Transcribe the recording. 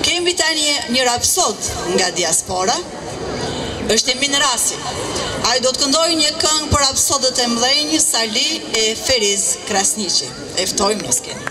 Kemi tani një rapsod nga diaspora, është Emin Rasi. Ai do të këndojë një këngë për rapsodët e mëdhenj, Sali e Feriz Krasniqi. E ftojmë në skenë.